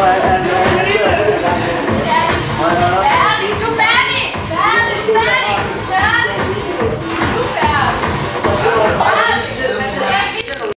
go and